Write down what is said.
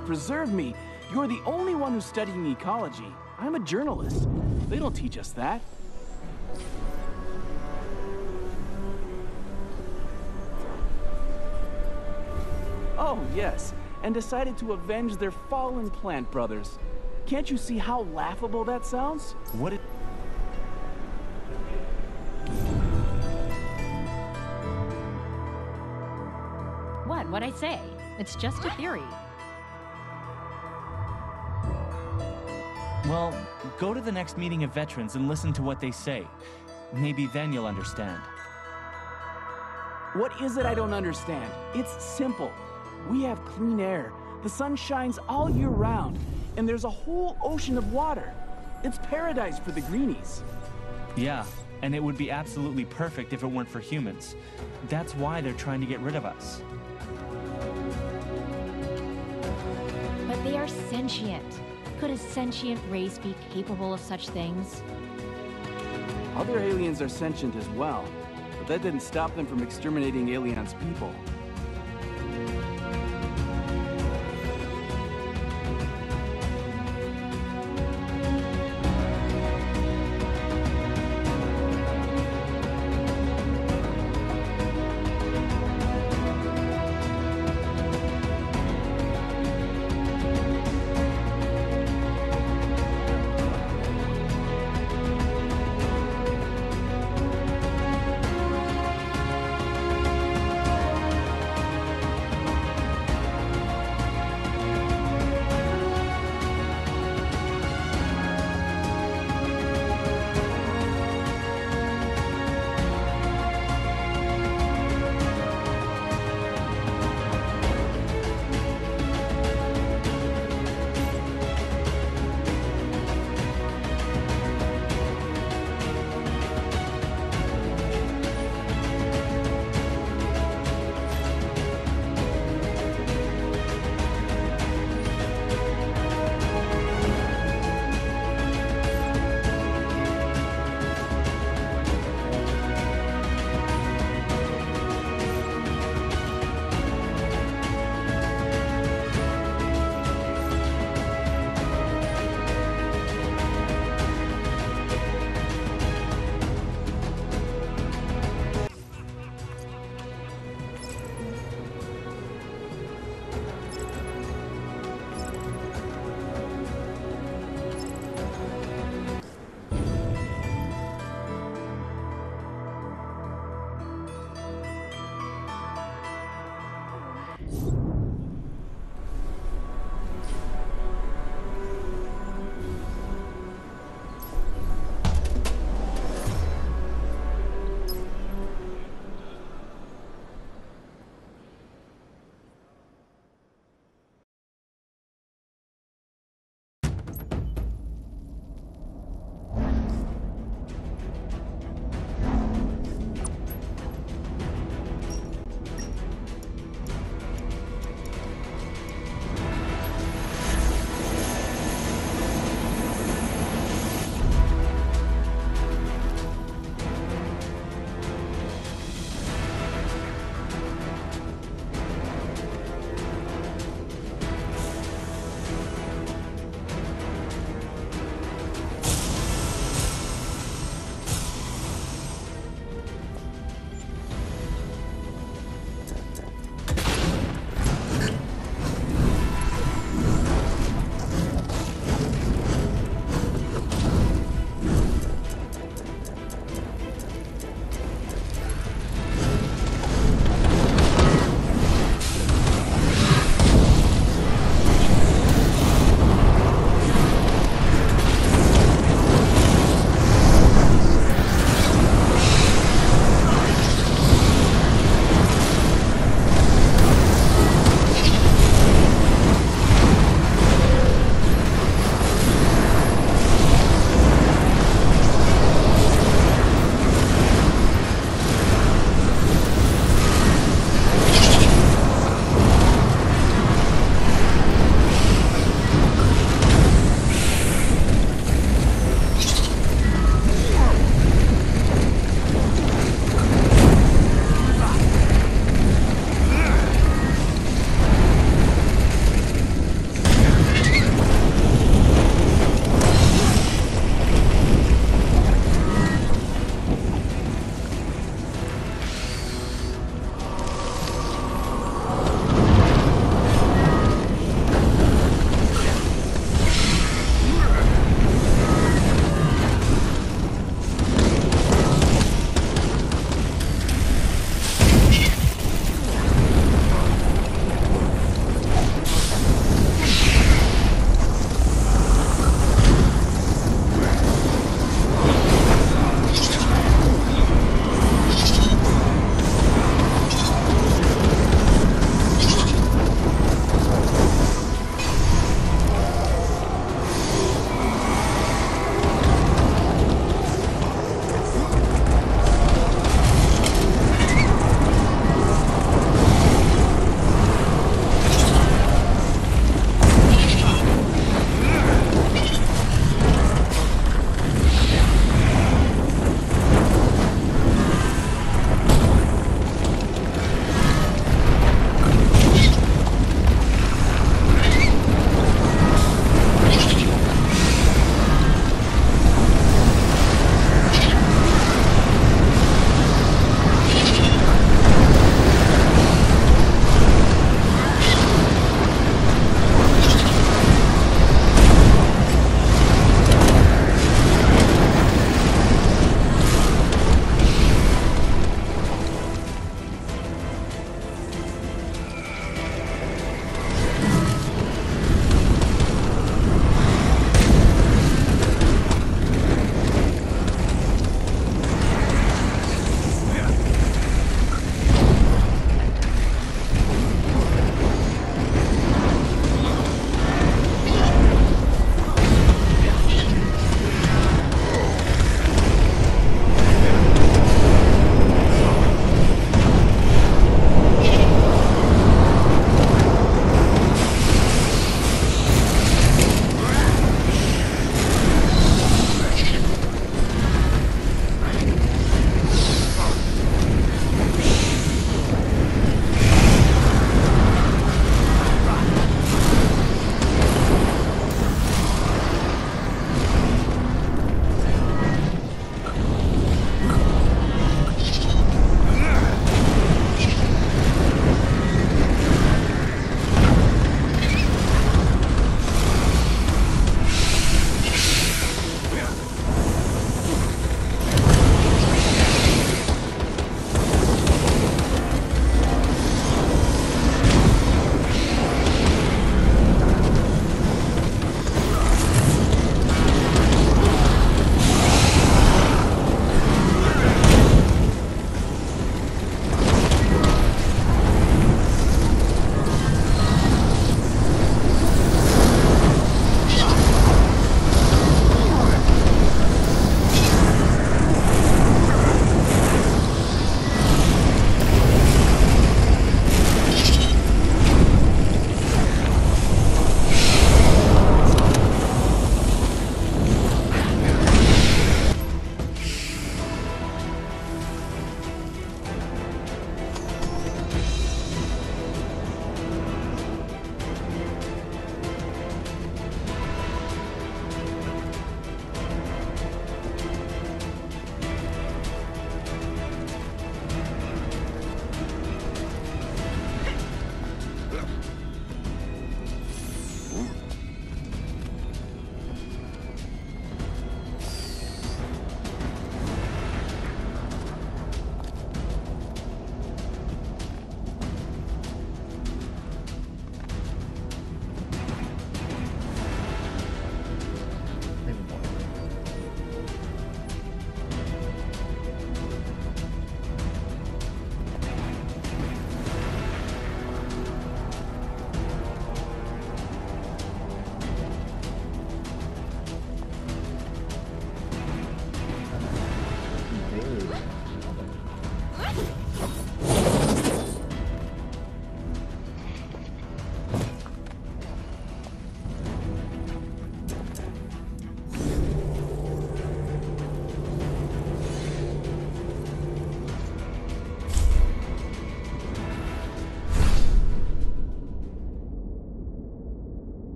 Gods preserve me. You're the only one who's studying ecology. I'm a journalist. They don't teach us that. Oh, yes, and decided to avenge their fallen plant brothers. Can't you see how laughable that sounds? What it... What? What'd I say? It's just a theory. Well, go to the next meeting of veterans and listen to what they say. Maybe then you'll understand. What is it I don't understand? It's simple. We have clean air, the sun shines all year round, and there's a whole ocean of water. It's paradise for the greenies. Yeah, and it would be absolutely perfect if it weren't for humans. That's why they're trying to get rid of us. But they are sentient. Could a sentient race be capable of such things? Other aliens are sentient as well, but that didn't stop them from exterminating Aelion's people.